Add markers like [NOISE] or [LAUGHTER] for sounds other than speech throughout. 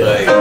Right.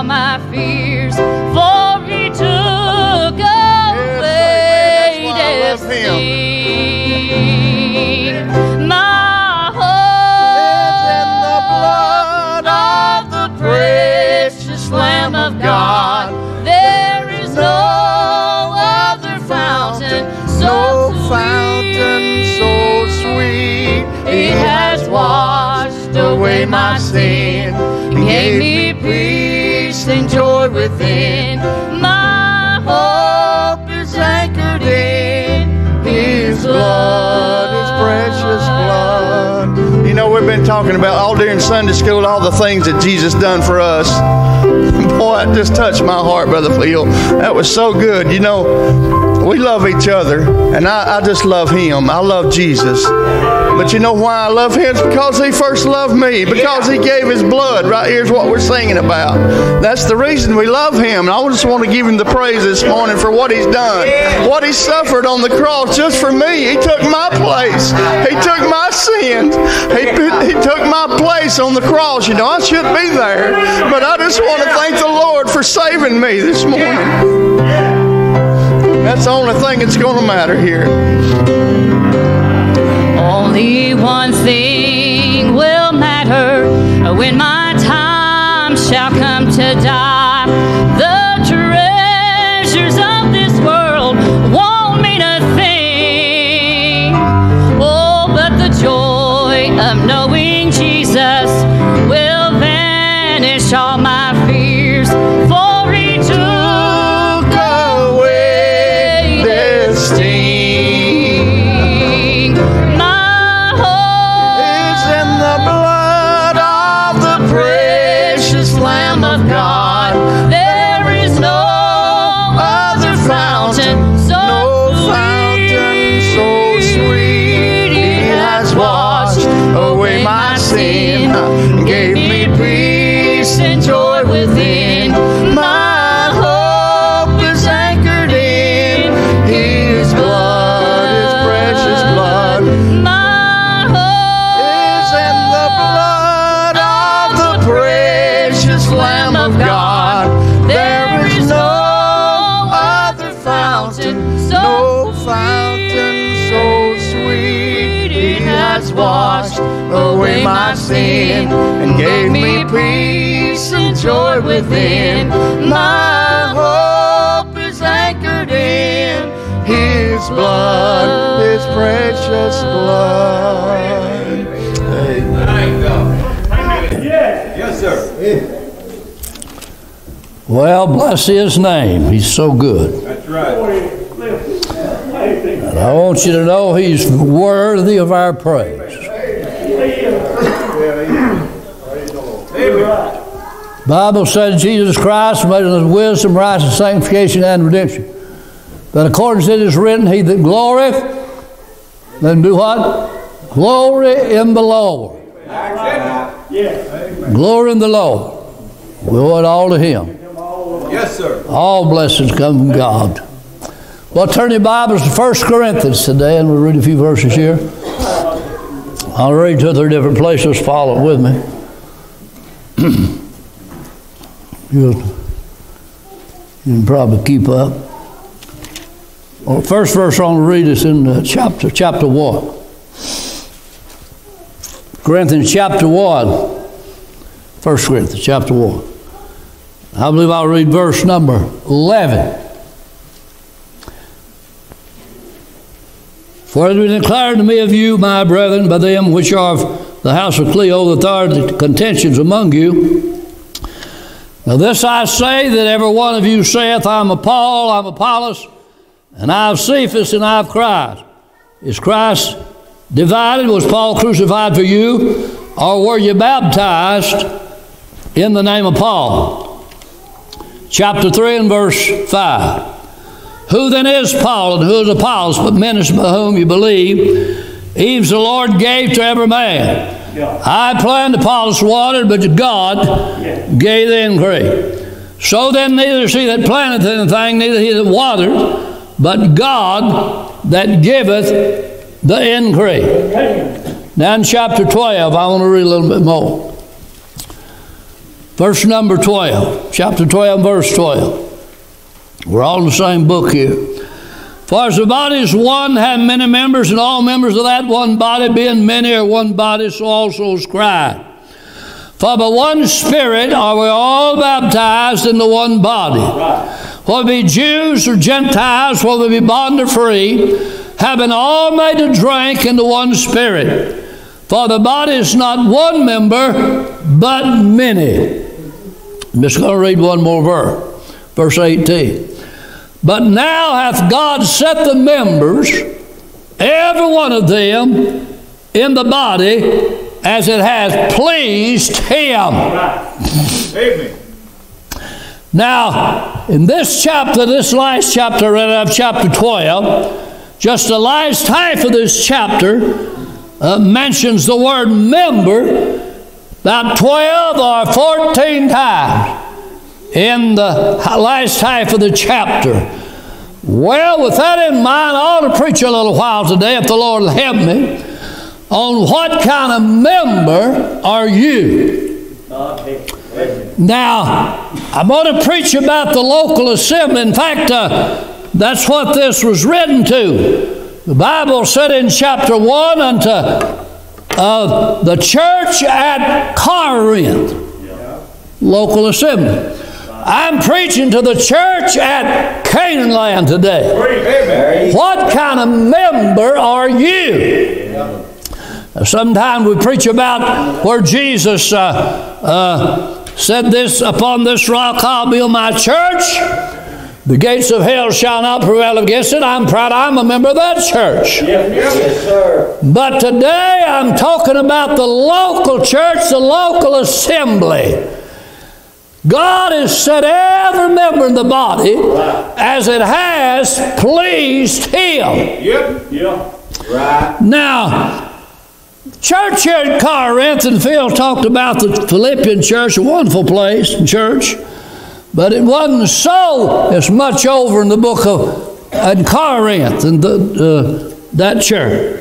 All my fears. For He took away Yes, that's why death's sting. My It's in the blood of the precious Lamb of God. There is no other fountain so No fountain so sweet. He has washed away my sin. He gave me peace and joy within. My hope is anchored in His blood. His precious blood. You know, we've been talking about all during Sunday school all the things that Jesus done for us. [LAUGHS] Boy, it just touched my heart, Brother Phil. That was so good. You know, we love each other, and I, I just love Him. I love Jesus. But you know why I love Him? It's because He first loved me, because He gave His blood. Right here's what we're singing about. That's the reason we love Him. And I just want to give Him the praise this morning for what He's done, what He suffered on the cross just for me. He took my place, He took my sins, He, he took my place on the cross. You know, I should be there, but I just want to thank the Lord for saving me this morning. That's the only thing that's going to matter here. Only one thing will matter when my time shall come to die. The joy within. My hope is anchored in His blood, His precious blood. Yes, sir. Well, bless his name. He's so good. That's right. And I want you to know he's worthy of our praise. Bible says Jesus Christ made us wisdom, righteousness, sanctification, and redemption. But according to it is written, he that glorieth, then do what? Glory in the Lord. Glory in the Lord. We owe it all to him. Yes, sir. All blessings come from God. Well, turn your Bibles to 1 Corinthians today, and we'll read a few verses here. I'll read two or three different places. Follow it with me. [CLEARS THROAT] you, you can probably keep up. Well, first verse I want to read is in uh, chapter chapter one. Corinthians chapter one. 1 Corinthians chapter one. I believe I'll read verse number 11. For it been declared to me of you, my brethren, by them which are of the house of Chloe, that there are contentions among you. Now this I say, that every one of you saith, I'm a Paul, I'm Apollos, and I have Cephas, and I have Christ. Is Christ divided? Was Paul crucified for you? or were you baptized in the name of Paul? Chapter 3 and verse 5. Who then is Paul and who is Apollos, but ministers by whom you believe, even the Lord gave to every man. I planted, Apollos watered, but God gave the increase. So then, neither is he that planteth anything, neither he that watered, but God that giveth the increase. Now, in chapter 12, I want to read a little bit more. Verse number 12, chapter 12, verse 12. We're all in the same book here. For as the body is one, have many members, and all members of that one body, being many, are one body, so also is Christ. For by one Spirit are we all baptized into one body. Whether we be Jews or Gentiles, whether we be bond or free, having all made to drink into one Spirit. For the body is not one member, but many. I'm just going to read one more verse, verse 18. But now hath God set the members, every one of them, in the body as it has pleased Him. Amen. Now, in this chapter, this last chapter out of chapter 12, just the last half of this chapter uh, mentions the word member about 12 or 14 times in the last half of the chapter. Well, with that in mind, I ought to preach a little while today, if the Lord will help me, on what kind of member are you? Now, I'm going to preach about the local assembly. In fact, uh, that's what this was written to. The Bible said in chapter 1 unto uh, the church at Corinth, local assembly. I'm preaching to the church at Canaanland today. What kind of member are you? Sometimes we preach about where Jesus uh, uh, said this upon this rock I'll build my church. The gates of hell shall not prevail against it. I'm proud I'm a member of that church. Yes, sir. But today I'm talking about the local church, the local assembly. God has set every member in the body as it has pleased Him. Yep. Yeah. Right. Now, church here at Corinth, and Phil talked about the Philippian church, a wonderful place and church, but it wasn't so as much over in the book of in Corinth and the, uh, that church.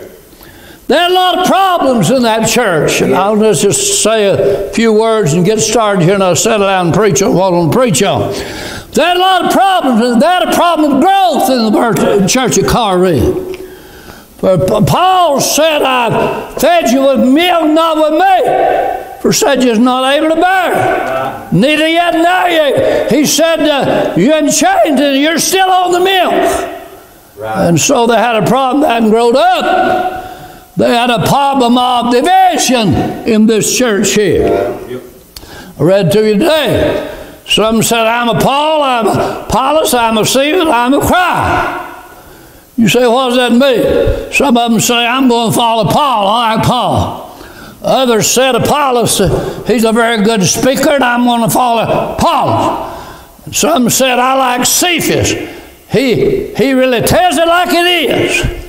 There are a lot of problems in that church, and I'll just say a few words and get started here, and I'll settle down and preach on what I'm preach on. There are a lot of problems, and there a problem of growth in the church at Corinth. But Paul said, I fed you with milk, not with meat. For such is not able to bear. Neither yet now ye. He said, uh, You're in chains and you're still on the milk. And so they had a problem that hadn't grown up. They had a problem of division in this church here. I read to you today. Some said, I'm a Paul, I'm a Apollos, I'm a Cephas, I'm a Christ. You say, what does that mean? Some of them say, I'm going to follow Paul. I like Paul. Others said, Apollos, he's a very good speaker, and I'm going to follow Paul. Some said, I like Cephas. He, he really tells it like it is.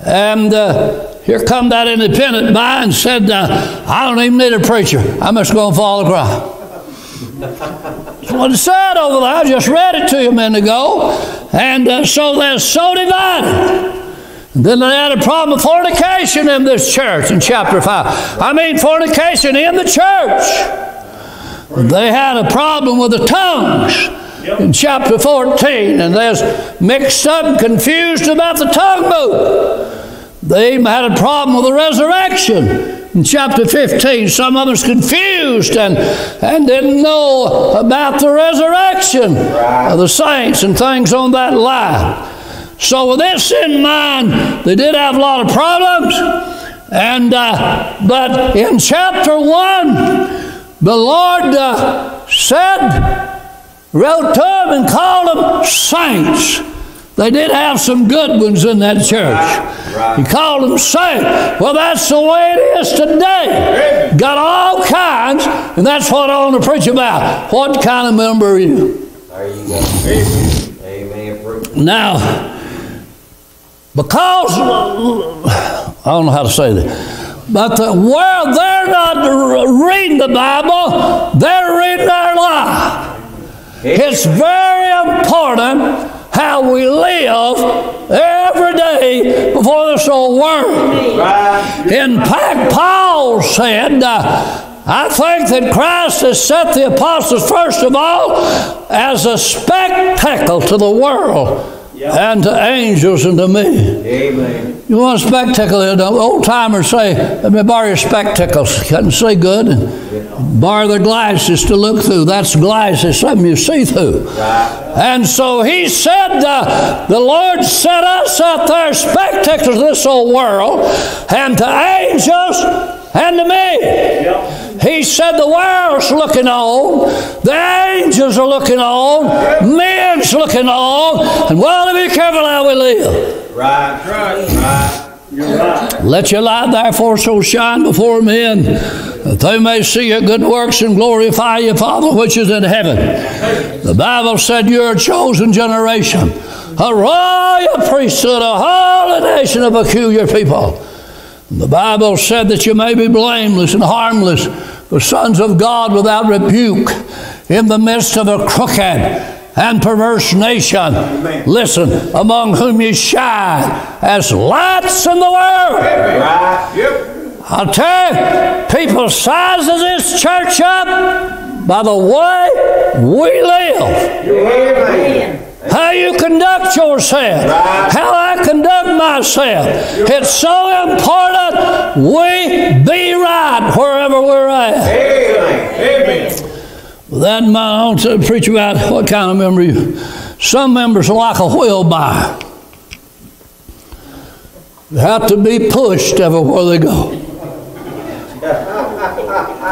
And uh, here come that independent and said, uh, I don't even need a preacher. I'm just going to follow Christ. That's what it said over there. I just read it to you a minute ago. And uh, so they're so divided. And then they had a problem of fornication in this church in chapter 5. I mean, fornication in the church. They had a problem with the tongues in chapter 14, and they're mixed up and confused about the tongue move. They even had a problem with the resurrection in chapter 15, some of us confused and, and didn't know about the resurrection of the saints and things on that line. So, with this in mind, they did have a lot of problems. And uh, but in chapter one, the Lord uh, said, wrote to them and called them saints. They did have some good ones in that church. Right. He called them saints. Well, that's the way it is today. Got all kinds, and that's what I want to preach about. What kind of member are you? There you go. Amen. Now, because I don't know how to say this, but the, where they're not reading the Bible, they're reading their life. It's very important how we live every day before this old world. In fact, Paul said, uh, I think that Christ has set the apostles, first of all, as a spectacle to the world and to angels and to me. Amen. You want a spectacle? The old timers say, let me borrow your spectacles. Couldn't see good. And borrow their glasses to look through. That's glasses, something you see through. Right. And so he said, uh, the Lord set us out there spectacles, of this old world, and to angels and to me. He said the world's looking on, the angels are looking on, men's looking on, and well, to be careful how we live. Right. Right. Right. Right. Let your light therefore so shine before men that they may see your good works and glorify your Father which is in heaven. The Bible said you're a chosen generation, a royal priesthood, a holy nation, a peculiar people. The Bible said that you may be blameless and harmless, the sons of God without rebuke, in the midst of a crooked and perverse nation. Listen, among whom you shine as lights in the world. Right. Yep. I'll tell you, people sizes this church up by the way we live. Amen. How you conduct yourself, how I conduct myself. It's so important we be right wherever we're at. Amen. That in mind, I to preach about what kind of member you. Some members are like a wheelbarrow. They have to be pushed everywhere they go.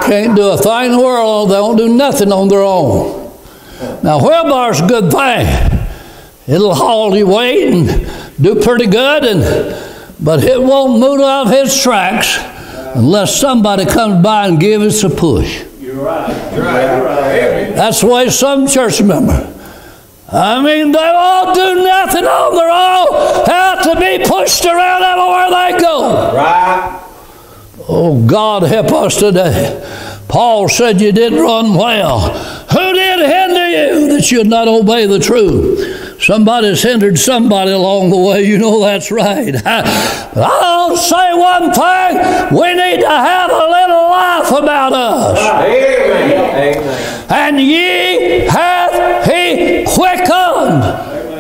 Can't do a thing in the world. They don't do nothing on their own. Now, wheelbarrow's a good thing. It'll haul your weight and do pretty good, and but it won't move out of its tracks unless somebody comes by and gives it a push. You're right. You're right. You're right. That's the way some church member. I mean, they all do nothing on their own. Have to be pushed around everywhere they go. Right. Oh, God help us today. Paul said you did run well. Who did hinder you that you'd not obey the truth? Somebody's hindered somebody along the way. You know that's right. [LAUGHS] I'll say one thing. We need to have a little life about us. Amen. Amen. And ye hath he quickened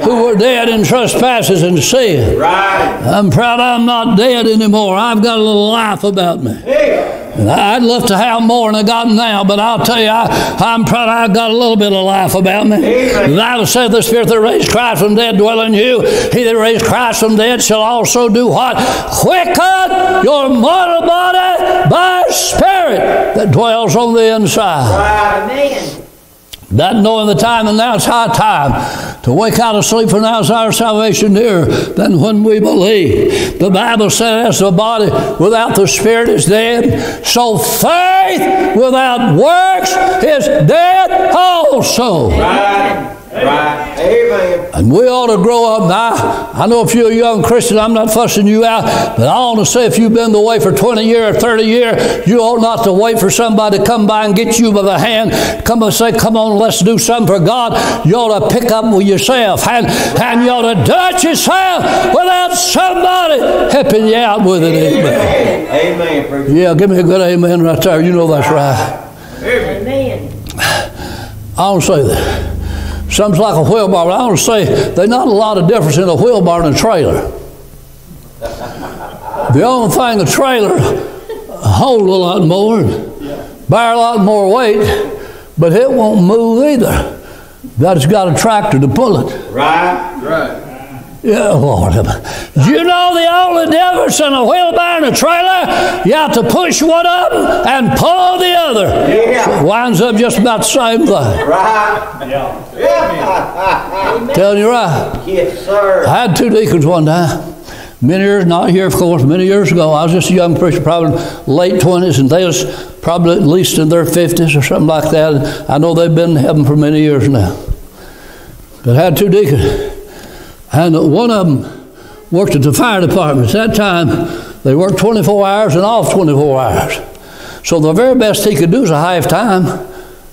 who were dead in trespasses and sin. Right. I'm proud I'm not dead anymore. I've got a little life about me. Hey. And I'd love to have more than I got now, but I'll tell you, I, I'm proud I've got a little bit of life about me. Amen. The Bible said, The Spirit that raised Christ from dead dwell in you. He that raised Christ from dead shall also do what? Quicken your mortal body by Spirit that dwells on the inside. Right. Not knowing the time, and now it's high time to wake out of sleep, for now is our salvation nearer than when we believe. The Bible says the body without the Spirit is dead, so faith without works is dead also. Right. Right. Amen. And we ought to grow up. Now, I know if you're a young Christian, I'm not fussing you out, but I want to say if you've been the way for 20 years or 30 years, you ought not to wait for somebody to come by and get you by the hand, come and say, Come on, let's do something for God. You ought to pick up with yourself and, and you ought to do it yourself without somebody helping you out with it. Amen. Amen. Preacher. Yeah, give me a good amen right there. You know that's right. Amen. I don't say that. Some's like a wheelbarrow. I want to say there's not a lot of difference in a wheelbarrow and a trailer. The only thing a trailer hold a lot more, bear a lot more weight, but it won't move either. That's got a tractor to pull it. Right. Right. Yeah, Lord. You know the only difference in a wheelbarrow and a trailer? You have to push one up and pull the other. Yeah. Winds up just about the same thing. Right. Yeah. right. Telling you right. Yes, sir. I had two deacons one time. Many years, not here, of course, many years ago. I was just a young preacher, probably late 20s, and they was probably at least in their 50s or something like that. I know they've been in heaven for many years now. But I had two deacons, and one of them worked at the fire department. At that time, they worked 24 hours and off 24 hours. So the very best he could do is a half time.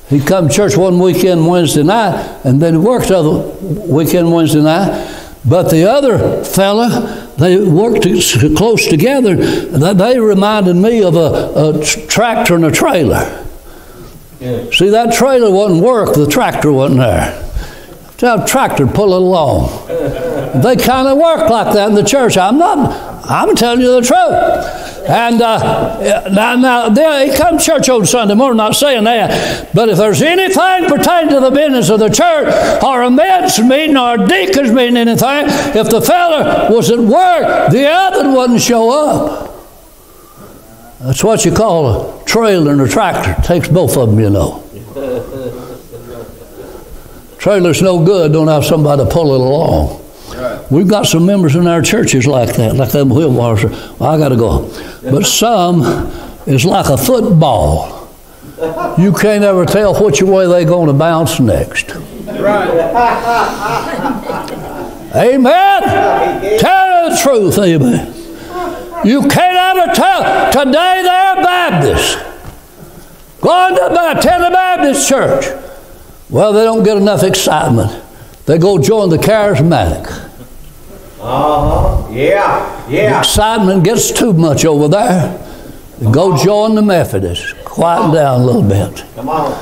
He'd come to church one weekend Wednesday night, and then he worked the other weekend Wednesday night. But the other fella, they worked close together. They they reminded me of a, a tractor and a trailer. See, that trailer wouldn't work, the tractor wasn't there. That tractor pull it along. They kind of work like that in the church. I'm not, I'm telling you the truth. And uh, now, now he come to church on Sunday morning, not saying that. But if there's anything pertaining to the business of the church, or a men's meeting, or a deacon's meeting, anything, if the fella was at work, the other wouldn't show up. That's what you call a trailer and a tractor. Takes both of them, you know. Trailer's no good, don't have somebody to pull it along. We've got some members in our churches like that, like them wheelbarrows. Well, I got to go. But some is like a football. You can't ever tell which way they're going to bounce next. Amen. Tell the truth, amen. You can't ever tell. Today they're Baptists. Going to the Baptist church. Well, they don't get enough excitement. They go join the charismatic. Uh huh. Yeah. Yeah. Excitement gets too much over there. They go join the Methodist. Quiet down a little bit. Come on.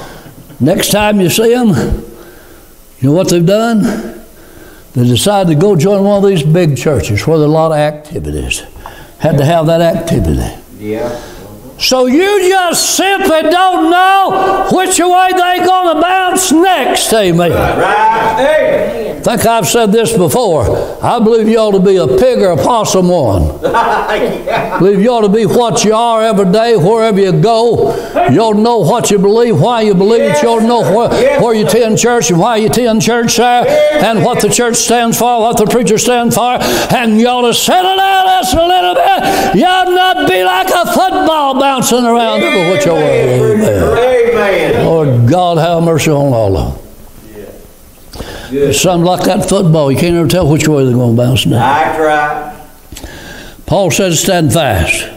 Next time you see them, you know what they've done? They decided to go join one of these big churches where there are a lot of activities. Had to have that activity. Yeah. So you just simply don't know which way they're going to bounce next, amen. Right. Hey. Think I've said this before. I believe you ought to be a pig or a possum one. [LAUGHS] yeah. believe you ought to be what you are every day, wherever you go. You ought to know what you believe, why you believe it. You ought to know where, where you attend church and why you attend church there, and what the church stands for, what the preacher stands for. And you ought to settle down just a little bit. You ought not be like a football bouncing around way. Amen. Amen. Lord God, have mercy on all of them. It's something like that football. You can't ever tell which way they're going to bounce now. That's right. Paul says, Stand fast.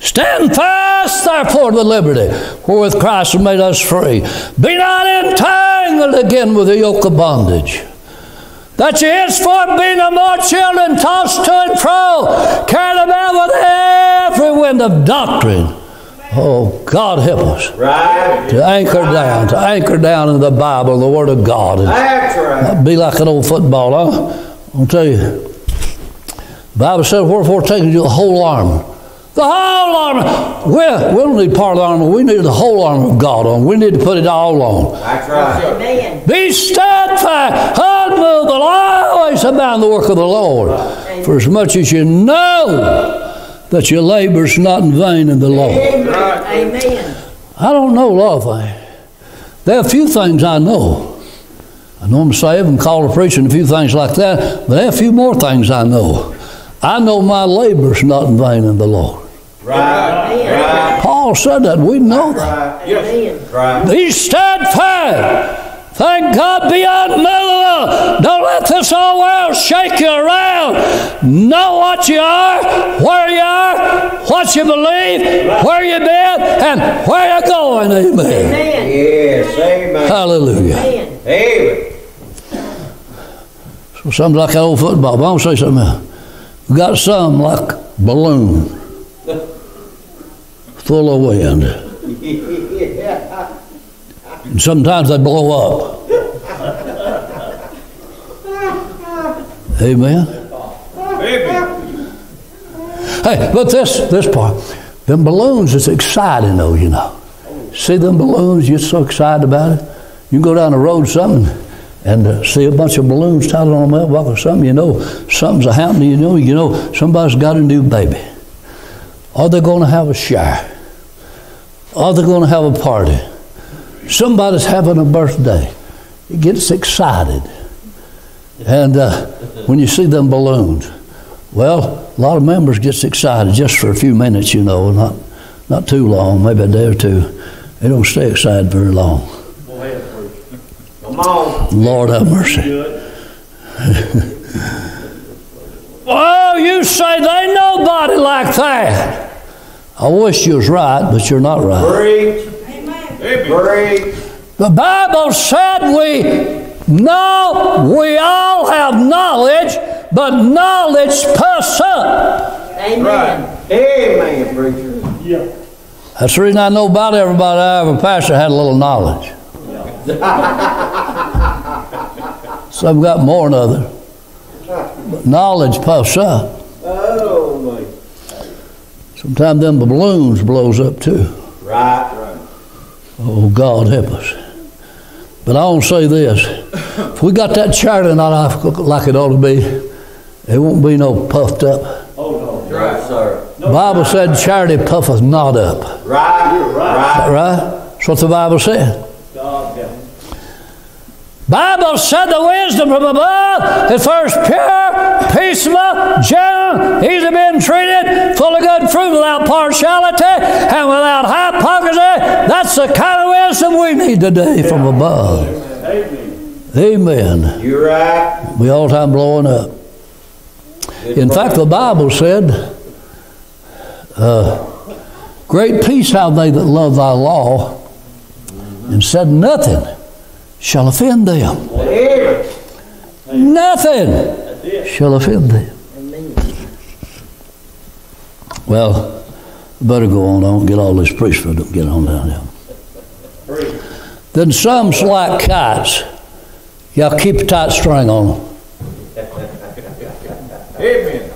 Stand fast, therefore, to the liberty wherewith Christ has made us free. Be not entangled again with the yoke of bondage. That you henceforth be no more children tossed to and fro, carried about with every wind of doctrine. Oh, God help us Right. to anchor down, to anchor down in the Bible, the Word of God. And That's right. be like an old football, huh? I'll tell you. The Bible says, wherefore taking you the whole armor. The whole armor. We, we don't need part of the armor. We need the whole armor of God on. We need to put it all on. That's right. Amen. Be steadfast, unmovable, always abound the work of the Lord. For as much as you know that your labor's not in vain in the Lord. Amen. I don't know a lot of things. There are a few things I know. I know I'm saved and called to preach and a few things like that, but there are a few more things I know. I know my labor's not in vain in the Lord. Right. Right. Paul said that. We know that. Right. Amen. Right. Be steadfast. Thank God be unmovable. Don't let this whole world shake you around. Know what you are, where you are, what you believe, where you've been, and where you're going. Amen. Amen. Yes. Amen. Hallelujah. Amen. Amen. So something like that old football. But I'm gonna say something else. We got some like balloon [LAUGHS] full of wind. And sometimes they blow up. Amen. Hey, but this this part, them balloons is exciting though, you know. See them balloons, you're so excited about it. You can go down the road something and uh, see a bunch of balloons tied on a mailbox or something, you know something's a happening, you know, you know somebody's got a new baby. Are they going to have a shower? Are they going to have a party? Somebody's having a birthday. He gets excited. And uh, when you see them balloons, well, a lot of members gets excited just for a few minutes, you know, not not too long, maybe a day or two. They don't stay excited very long. Come on. Lord have mercy. [LAUGHS] oh, you say they nobody like that. I wish you was right, but you're not right. The Bible said we know we all have knowledge, but knowledge puffs up. Amen. Amen, preacher. Yeah. That's the reason I know about everybody. I have a pastor had a little knowledge. [LAUGHS] Some got more than others. But knowledge puffs up. Oh, my. Sometimes them balloons blows up too. Right. Right. Oh, God help us. But I want to say this. If we got that charity not off like it ought to be, it won't be no puffed up. Oh, no, Right, sir. The Bible said charity puffeth not up. Right. Right. Right? That's what the Bible said. Bible said the wisdom from above is first pure, peaceable, gentle, easy being treated, full of good fruit, without partiality and without hypocrisy. That's the kind of wisdom we need today from above. Amen. You're right. We all time blowing up. In fact, the Bible said, uh, Great peace have they that love thy law, and said nothing shall offend them. Nothing shall offend them. Well, better go on. I don't get all this but don't get on down here. Then some's like kites. Y'all keep a tight string on them. Amen.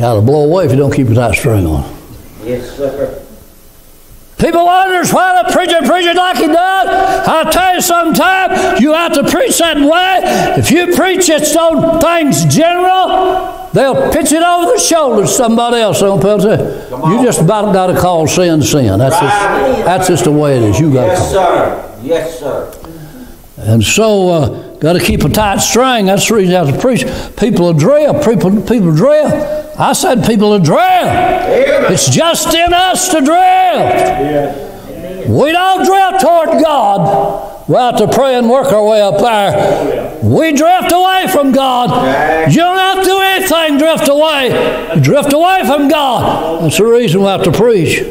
Of blow away if you don't keep a tight string on them. Yes, sir. People wonders why the preacher preaches like he does. I tell you, sometimes you have to preach that way. If you preach it's on things general, they'll pitch it over the shoulder to somebody else. Don't. You just about got to call sin sin. That's just, that's just the way it is. You got to Yes, call. sir. Yes, sir. And so, uh, got to keep a tight string. That's the reason I have to preach. People are drill. People, people drill. I said people are drill. Amen. It's just in us to drill. We don't drift toward God. We have to pray and work our way up there. We drift away from God. You don't have to do anything, drift away. You drift away from God. That's the reason we have to preach.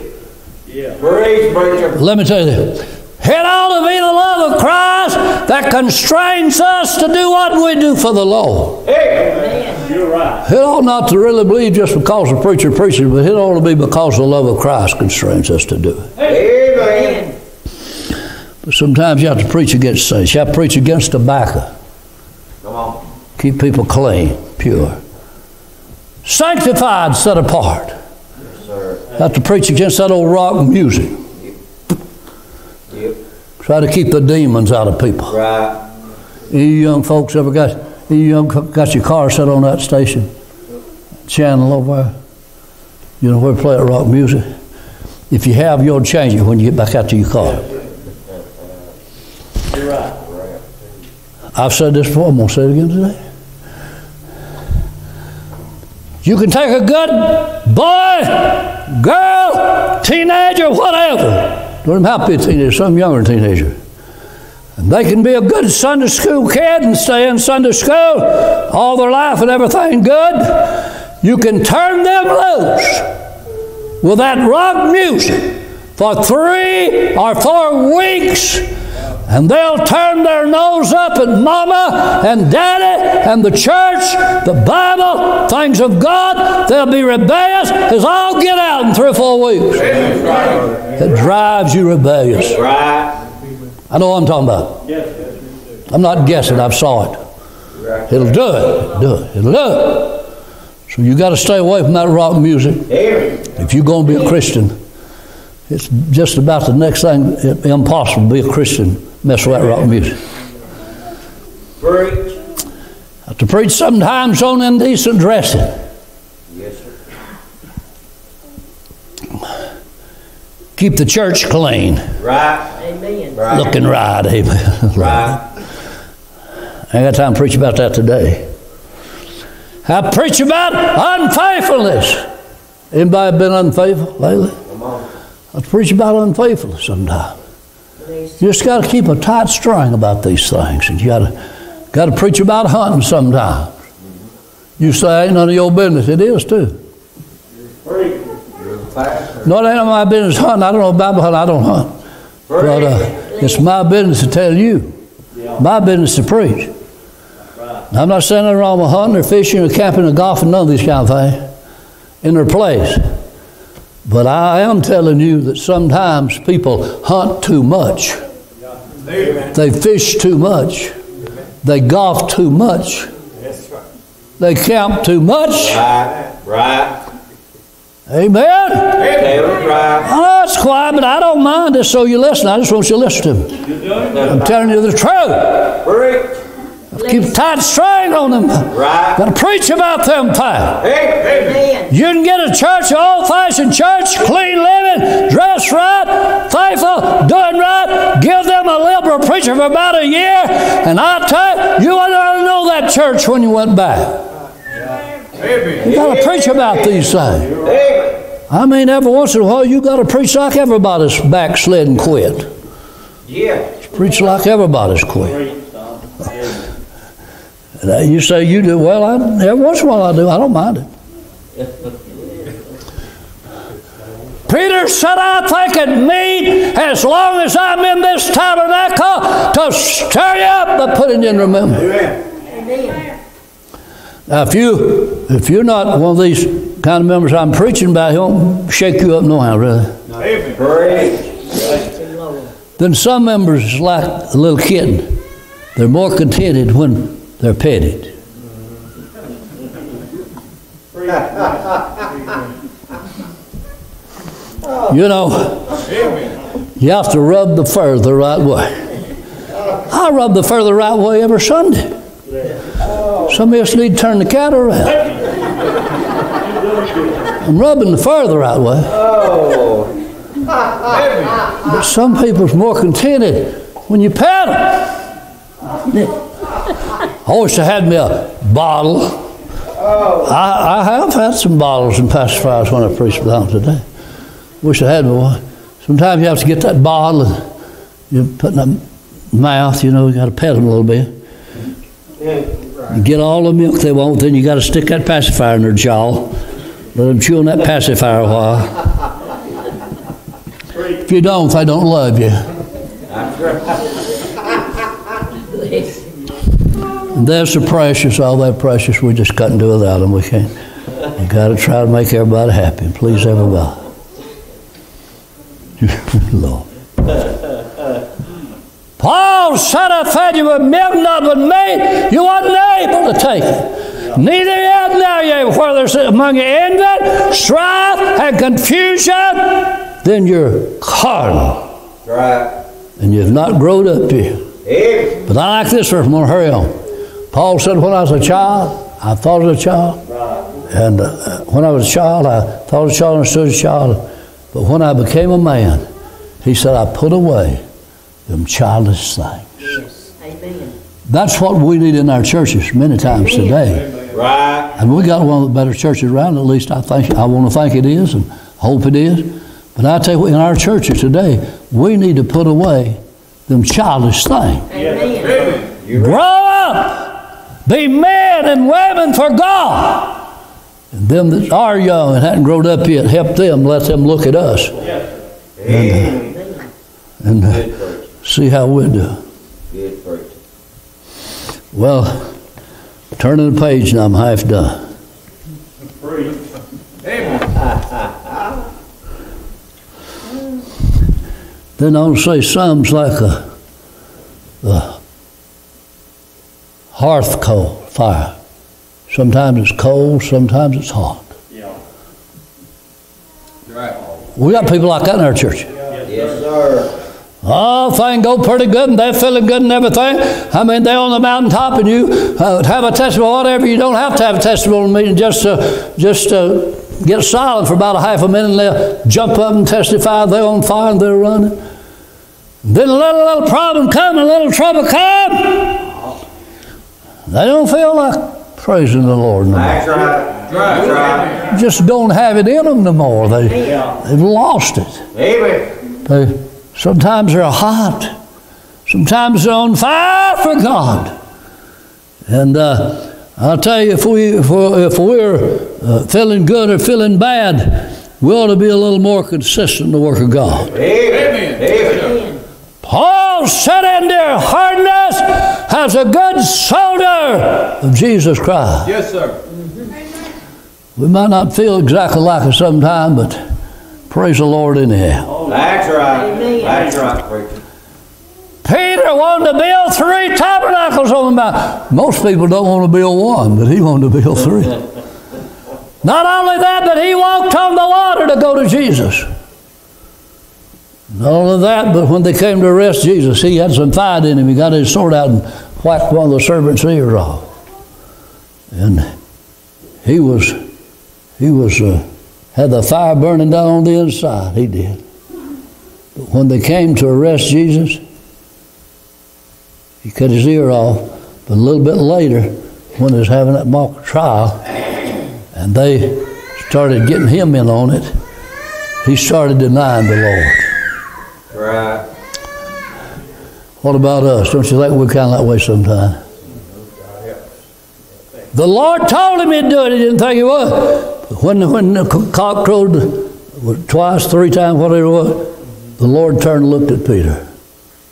Preacher. Let me tell you this. It ought to be the love of Christ that constrains us to do what we do for the Lord. Amen. You're right. It ought not to really believe just because the preacher preaches, but it ought to be because the love of Christ constrains us to do it. Amen. But sometimes you have to preach against saints. You have to preach against tobacco. Come on. Keep people clean, pure. Sanctified, set apart. Yes, sir. You have to preach against that old rock music. Try to keep the demons out of people. Right. You young folks ever got you young got your car set on that station channel over there? You know where to play rock music? If you have, you'll change it when you get back out to your car. Right. I've said this before, I'm to say it again today. You can take a good boy, girl, teenager, whatever. Don't even have to be a teenager, some younger teenager. And they can be a good Sunday school kid and stay in Sunday school all their life and everything good. You can turn them loose with that rock music for three or four weeks, and they'll turn their nose up at mama and daddy and the church, the Bible, things of God. They'll be rebellious as all get out in three or four weeks. It drives you rebellious. I know what I'm talking about. I'm not guessing, I've saw it. It'll do it. Do it. It'll do it. So you got to stay away from that rock music. If you're going to be a Christian, it's just about the next thing it- impossible to be a Christian. Mess with that rock music. Preach. To preach sometimes on indecent dressing. Yes, sir. Keep the church clean, Right. Amen. Right. looking right. Amen. Right. I ain't got time to preach about that today. I preach about unfaithfulness. Anybody been unfaithful lately? I preach about unfaithfulness sometimes. You just got to keep a tight string about these things, and you got to got to preach about hunting sometimes. You say ain't none of your business. It is too. No, it ain't my business hunting. I don't know about hunting. I don't hunt. But uh, it's my business to tell you. My business to preach. I'm not saying nothing wrong with hunting or fishing or camping or golfing, none of these kind of things in their place. But I am telling you that sometimes people hunt too much. They fish too much. They golf too much. They camp too much. Right, right. Amen. Taylor, right. It's quiet, but I don't mind it. so you listen. I just want you to listen to me. I'm telling you the truth. Preach. Keep tight string on them. Right. Got to preach about them things. Hey, Amen. You can get a church, an old-fashioned church, clean living, dressed right, faithful, doing right. Give them a liberal preacher for about a year, and I tell you, you would not know that church when you went back. You got to preach about these things. hey. I mean, every once in a while, you got to preach like everybody's backslid and quit. Yeah. Preach like everybody's quit. You say you do well. I, every once in a while I do. I don't mind it. Peter said, I think it meet as long as I'm in this tabernacle to stir you up, by putting it in remember. Amen. Now, if you if you're not one of these kind of members I'm preaching about, he won't shake you up no how, really. Then some members like a little kitten. They're more contented when they're petted. You know, you have to rub the fur the right way. I rub the fur the right way every Sunday. Some of us need to turn the cat around. I'm rubbing the fur the right way. But some people's more contented when you pat them. I wish I had me a bottle. Oh. I, I have had some bottles and pacifiers when I preached down today. Wish I had me one. Sometimes you have to get that bottle and you put in the mouth, you know, you got to pet them a little bit. You get all the milk they want, then you got to stick that pacifier in their jaw. Let them chew on that pacifier a while. [LAUGHS] If you don't, they don't love you. And they're precious, all that precious, we just couldn't do without them. We can't. We got to try to make everybody happy and please everybody. [LAUGHS] Lord. Paul said, I fed you with milk, not with meat. You wasn't able to take it. Neither yet now ye, where there's among you envy, strife, and confusion, then you're carnal, Right. and you've not grown up to you. But I like this verse. I'm going to hurry on. Paul said, when I was a child, I thought as a child. And uh, when I was a child, I thought as a child, understood as a child. But when I became a man, he said, I put away them childish things. Yes. Amen. That's what we need in our churches many times today. Right. And we got one of the better churches around. At least I think I want to think it is, and hope it is. But I tell you, in our churches today, we need to put away them childish things. Amen. Grow up. Be men and women for God. And them that are young and hadn't grown up yet, help them. Let them look at us and uh, Good preach. see how we do. Well, turning the page and I'm half done. Then I'll say some's like a, a hearth coal fire. Sometimes it's cold, sometimes it's hot. Yeah. We got people like that in our church. Yes, sir. Oh, thing go pretty good, and they're feeling good and everything. I mean, they're on the mountaintop, and you uh, have a testimony, whatever. You don't have to have a testimony meeting. Just, uh, just uh, get silent for about a half a minute, and they'll jump up and testify. They're on fire and they're running. Then a little, little problem come, a little trouble come. They don't feel like praising the Lord no more. That's right. That's right. Just don't have it in them no more. They, they've lost it. Amen. They, sometimes they're hot. Sometimes they're on fire for God. And uh, I'll tell you, if, we, if we're, if we're uh, feeling good or feeling bad, we ought to be a little more consistent in the work of God. Amen. Amen. Paul said in their hardness as a good soldier of Jesus Christ. Yes, sir. We might not feel exactly like it sometime, but praise the Lord anyhow. That's right. Amen. That's right, preacher. Peter wanted to build three tabernacles on the mountain. Most people don't want to build one, but he wanted to build three. [LAUGHS] Not only that, but he walked on the water to go to Jesus. Not only that, but when they came to arrest Jesus, he had some fight in him. He got his sword out and whacked one of the servants' ears off. And he was, he was, uh, had the fire burning down on the inside. He did. But when they came to arrest Jesus, he cut his ear off. But a little bit later, when they was having that mock trial, and they started getting him in on it, he started denying the Lord. Right. What about us? Don't you think we're kind of that way sometimes? The Lord told him he'd do it. He didn't think he would. But when, when the cock crowed twice, three times, whatever it was, the Lord turned and looked at Peter.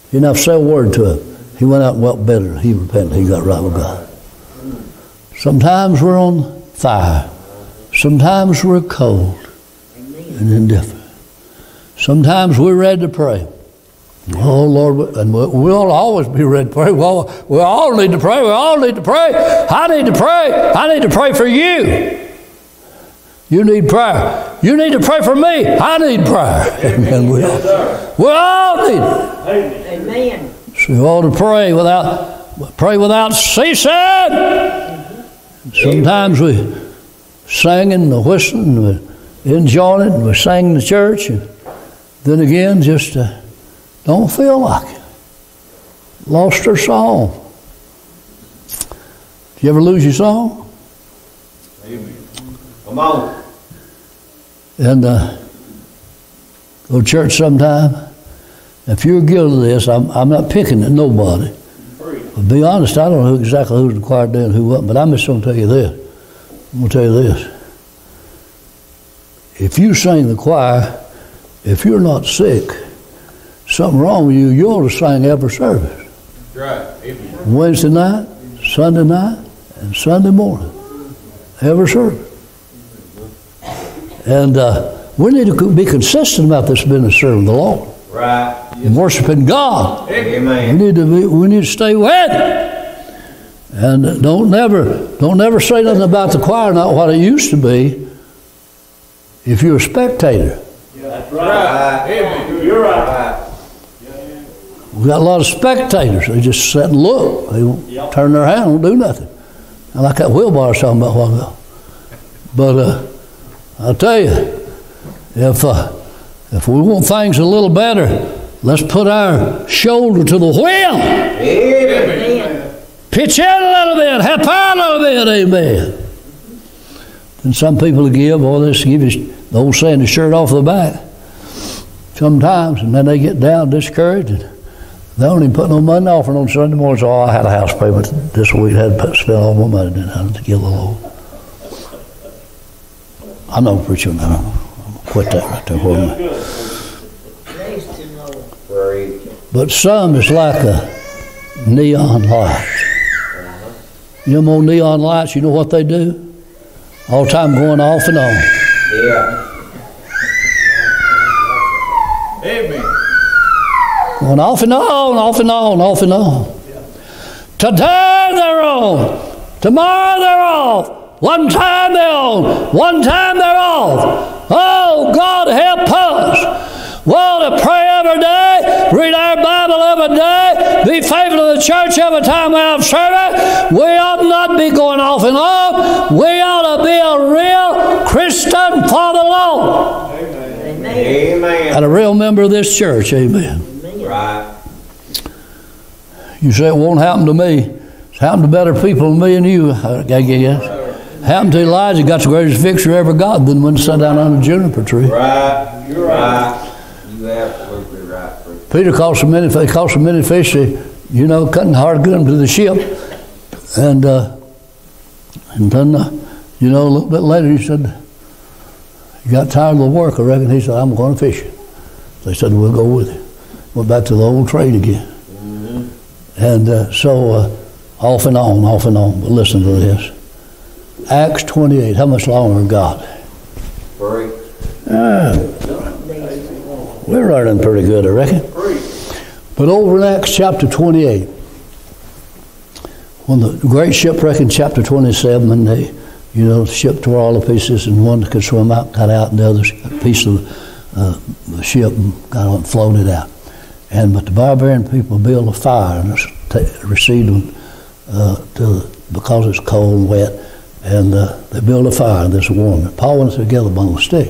He didn't have to say a word to him. He went out and wept better. He repented. He got right with God. Sometimes we're on fire. Sometimes we're cold and indifferent. Sometimes we're ready to pray. Oh Lord, and we'll always be ready to pray. Well, we all need to pray. We all need to pray. I need to pray. I need to pray for you. You need prayer. You need to pray for me. I need prayer. [LAUGHS] Amen. We all, we all need it. Amen. So we ought to pray without pray without ceasing. Sometimes we sing and we whistling and we enjoying it and we sing in the church and then again just uh, don't feel like it. Lost our song. Did you ever lose your song? Amen. Come on. And uh, go to church sometime. If you're guilty of this, I'm, I'm not picking at nobody. But be honest, I don't know exactly who's in the choir and who wasn't, but I'm just going to tell you this. I'm going to tell you this. If you sing the choir, if you're not sick, something wrong with you, you ought to sing every service. Right. Amen. Wednesday night, Sunday night, and Sunday morning. Every service. And uh, we need to be consistent about this business serving the Lord Right. and worshiping God. Amen. We need to be, we need to stay with it. And don't never don't never say nothing about the choir not what it used to be. If you're a spectator, Right. Amen. You're right. we got a lot of spectators. They just sit and look. They don't turn their hand, don't do nothing. I like that wheelbar I was talking about a while ago. But uh, I'll tell you, if uh, if we want things a little better, let's put our shoulder to the wheel. Amen. Amen. Pitch in a little bit, help out a little bit, amen. And some people give, or they just give you the old saying, the shirt off the back. Sometimes, and then they get down, discouraged, and they don't even put no money offering on Sunday morning. So, oh, I had a house payment this week, I had to spend all my money, to give the Lord. I know preaching now. I'm gonna quit that right there. But some is like a neon light. You know neon lights, you know what they do? All the time going off and on. Yeah. Going off and on, off and on, off and on. Today they're on. Tomorrow they're off. One time they're on. One time they're off. Oh, God help us. Well, to pray every day, read our Bible every day, be faithful to the church every time we have service. We ought not be going off and on. We ought to be a real Christian for the Lord. Amen. Amen. And a real member of this church, amen. Right. You say it won't happen to me. It's happened to better people than me and you, I guess. Happened to Elijah, got the greatest victory ever got, then went and sat down under a juniper tree. Right. You're right. You're absolutely right. Peter caught so many, they caught so many fish, they, you know, couldn't hard get them to the ship. And, uh, and then, uh, you know, a little bit later, he said, you got tired of the work, I reckon. He said, I'm going to fishing. They said, we'll go with you. Went back to the old trade again. And uh, so, uh, off and on, off and on. But listen to this. Acts 28. How much longer got? Free. We're learning pretty good, I reckon. But over in Acts chapter 28, when the great shipwreck in chapter 27, and they, you know, the ship tore all to pieces, and one could swim out, got out, and the other piece of uh, the ship got and floated out. And but the barbarian people build a fire and ta- received them uh, to because it's cold and wet, and uh, they build a fire and this warm. Paul went together on a stick,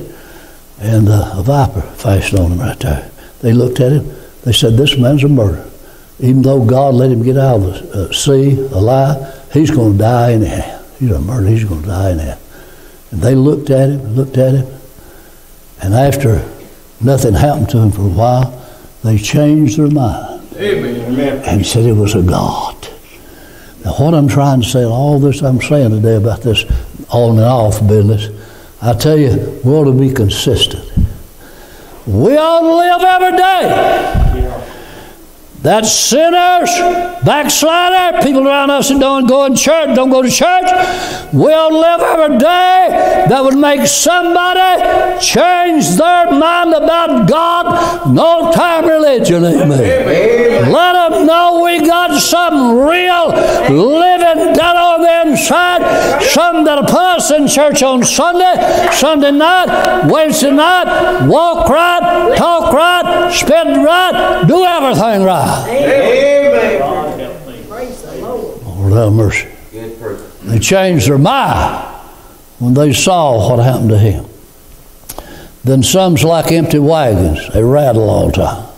and uh, a viper flashed on him right there. They looked at him. They said, "This man's a murderer. Even though God let him get out of the uh, sea alive, he's going to die anyhow. He's a murderer. He's going to die anyhow." And they looked at him, looked at him, and after nothing happened to him for a while, they changed their mind Amen. and said it was a God. Now, what I'm trying to say, all this I'm saying today about this on and off business, I tell you, we ought to be consistent. We ought to live every day. That sinners, backslider, people around us that don't go in church, don't go to church, will live every day that would make somebody change their mind about God, no time religion, amen. Let them know we got something real living down on the inside, something that'll put us in church on Sunday, Sunday night, Wednesday night, walk right, talk right, spend right, do everything right. Amen. Praise the Lord. Lord have mercy. Good. They changed their mind when they saw what happened to him. Then some's like empty wagons. They rattle all the time.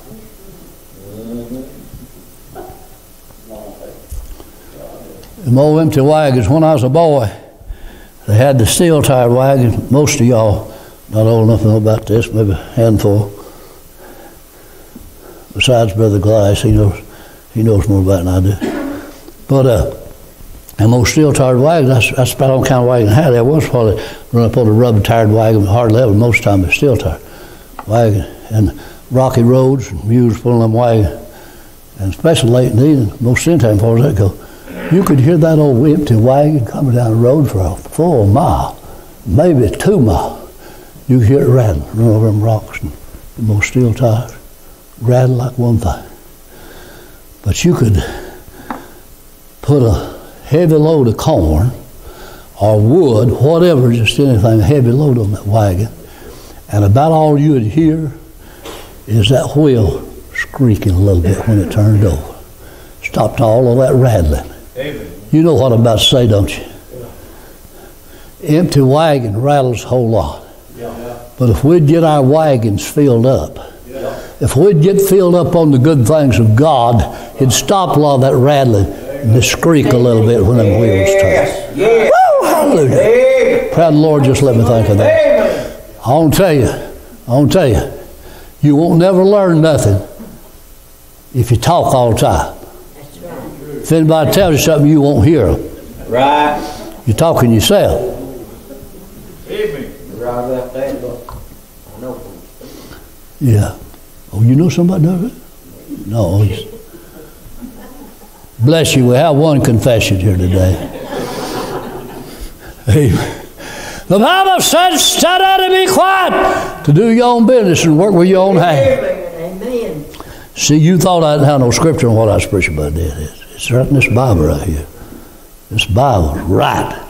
Them old empty wagons, when I was a boy, they had the steel tired wagons. Most of y'all not old enough to know about this, maybe a handful. Besides Brother Glass, he knows he knows more about it than I do. But uh steel tired wagons, that's, about all kind of wagon I had. There was probably run up on a rubber tired wagon, hard level. Most of the time it's steel tired wagon. And rocky roads, and mules pulling them wagons. And especially late in the evening, most of the time, as far as that go, you could hear that old empty wagon coming down the road for a full mile, maybe two miles. You could hear it rattling, run over them rocks and the most steel tires, rattle like one thing. But you could put a heavy load of corn or wood, whatever, just anything, a heavy load on that wagon, and about all you would hear is that wheel squeaking a little bit when it turned over. Stopped all of that rattling. Amen. You know what I'm about to say, don't you? Empty wagon rattles a whole lot. But if we'd get our wagons filled up, if we'd get filled up on the good things of God, it'd stop a lot of that rattling and the squeak a little bit when them wheels turn. Yes. Woo, hallelujah. Proud Lord, just let me think of that. I want to tell you, I want to tell you, you won't never learn nothing if you talk all the time. That's right. If anybody tells you something, you won't hear them. Right. You're talking yourself. Amen. Right look. I know. Yeah. Oh, you know somebody does it? No. Oh, he's- Bless you. We have one confession here today. Amen. The Bible says, study to be quiet, to do your own business and work with your own hand. Amen. See, you thought I didn't have no scripture on what I was preaching about this. It's, it's right in this Bible right here. This Bible's right.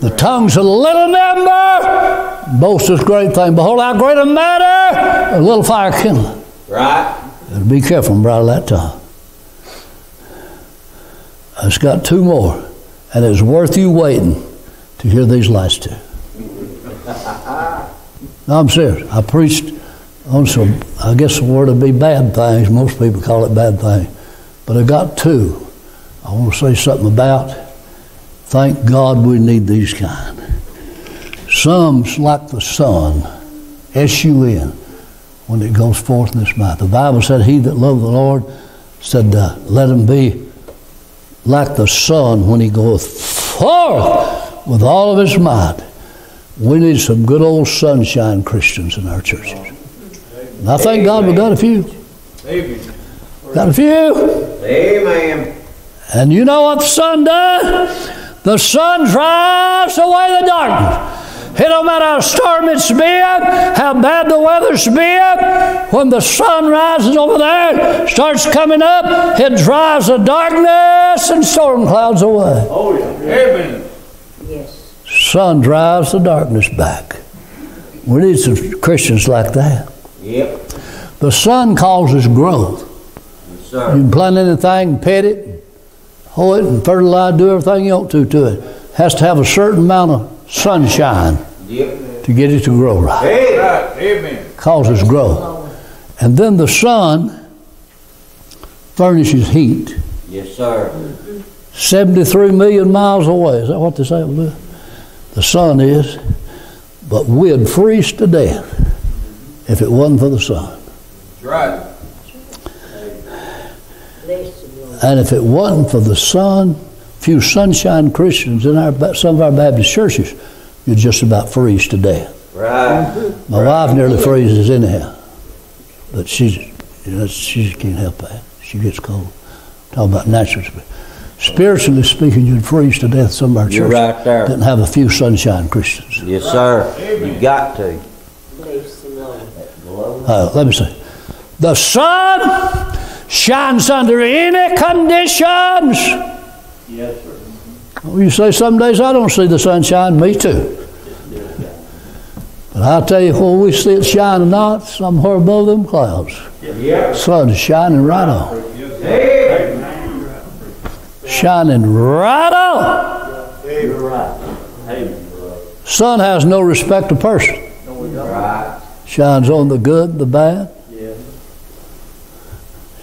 The tongue's a little member, boasts this great thing. Behold, how great a matter, a little fire kindling. Right. Be careful and bridle that tongue. It's got two more, and it's worth you waiting to hear these last two. [LAUGHS] No, I'm serious. I preached on some, I guess the word would be bad things. Most people call it bad things. But I got two I want to say something about. Thank God we need these kind. Some's like the sun, S U N, when it goes forth in this mouth. The Bible said, He that loveth the Lord said, uh, Let him be like the sun when he goeth forth with all of his might. We need some good old sunshine Christians in our churches. And I thank God we got a few. Amen. Got a few. Amen. And you know what the sun does? The sun drives away the darkness. It don't matter how stormy it's been, how bad the weather's been, when the sun rises over there, starts coming up, it drives the darkness and storm clouds away. Oh, yeah. Amen. Yes. Sun drives the darkness back. We need some Christians like that. Yep. The sun causes growth. Yes, You sir. can plant anything, pet it, hoe it, and fertilize, do everything you want to to it. Has to have a certain amount of sunshine Yep. to get it to grow right. Hey. Right. Amen. Causes growth. And then the sun furnishes heat. Yes, sir. 73 million miles away. Is that what they say it will do? The sun is. But we'd freeze to death if it wasn't for the sun. That's right. Bless the Lord. And if it wasn't for the sun, few sunshine Christians in our some of our Baptist churches, you'd just about freeze to death. Right. My wife nearly freezes anyhow, but she's you know, she can't help that. She gets cold. Talk about natural. sp- Spiritually speaking, you'd freeze to death. Some of our You're churches right there. didn't have a few sunshine Christians. Yes, sir. You got to. Bless the Lord. Uh, let me say, the sun shines under any conditions. Yes, sir. Well, you say some days I don't see the sunshine. Me too. But I'll tell you where we see it shining not somewhere above them clouds. Sun Sun's shining right on. Hey. Shining right on. Amen. Sun has no respect to person. Shines on the good, the bad. Yeah.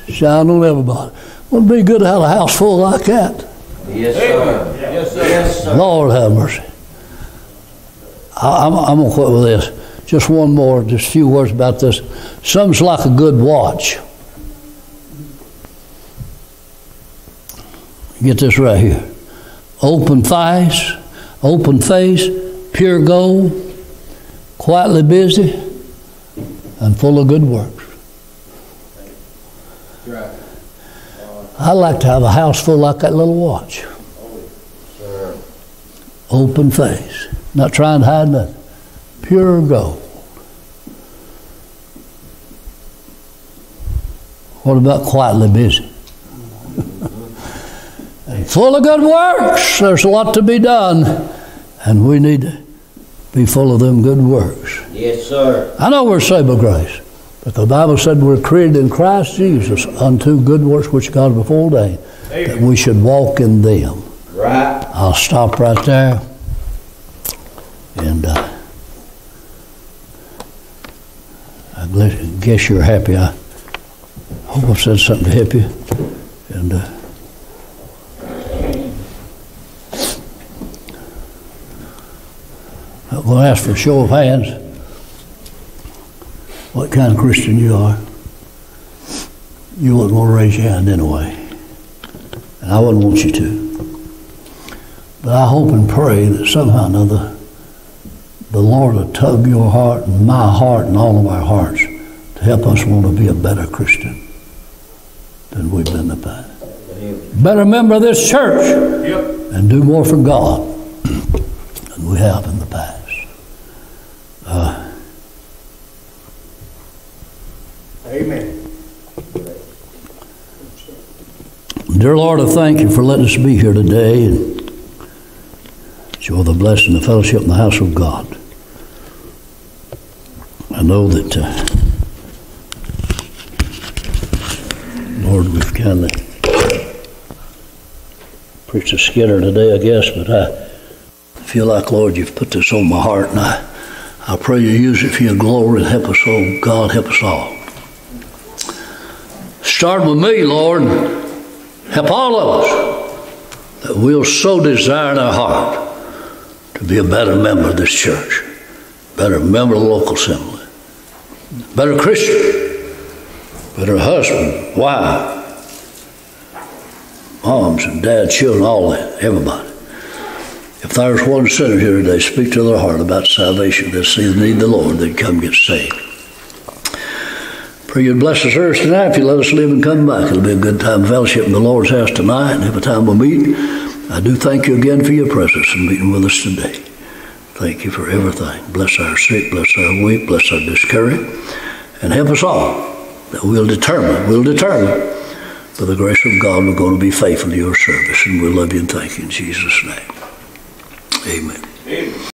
Shine on everybody. Wouldn't be good to have a house full like that? Yes, sir. Yes, sir. Yes, sir. Lord have mercy. I, I'm, I'm going to quit with this. Just one more, just a few words about this. Something's like a good watch. Get this right here. Open face, open face, pure gold, quietly busy, and full of good works. Right. I'd like to have a house full like that little watch. Sir. Open face, not trying to hide nothing. Pure gold. What about quietly busy? and [LAUGHS] full of good works. There's a lot to be done, and we need to be full of them good works. Yes, sir. I know we're saved by grace, but the Bible said we're created in Christ Jesus unto good works which God before ordained, that we should walk in them. Right. I'll stop right there. And uh, I guess you're happy. I hope I've said something to help you. And uh, I'm going to ask for a show of hands what kind of Christian you are. You wouldn't want to raise your hand anyway. And I wouldn't want you to. But I hope and pray that somehow or another the Lord will tug your heart and my heart and all of our hearts to help us want to be a better Christian than we've been in the past. Better member of this church Yep. and do more for God than we have in the past. Dear Lord, I thank you for letting us be here today and enjoy the blessing, the fellowship in the house of God. I know that, uh, Lord, we've kind of preached a Skinner today, I guess, but I feel like, Lord, you've put this on my heart, and I, I pray you use it for your glory and help us all. God, help us all. Start with me, Lord. Help all of us that we'll so desire in our heart to be a better member of this church, better member of the local assembly, better Christian, better husband, wife, moms and dads, children, all that, everybody. If there's one sinner here today, speak to their heart about salvation. They'll see the need of the Lord, they'd come get saved. Pray you'd bless the service tonight. If you let us live and come back, it'll be a good time of fellowship in the Lord's house tonight and every time we meet. I do thank you again for your presence and meeting with us today. Thank you for everything. Bless our sick, bless our weak, bless our discouraged, and help us all that we'll determine, we'll determine, by the grace of God, we're going to be faithful to your service, and we'll love you and thank you in Jesus' name. Amen.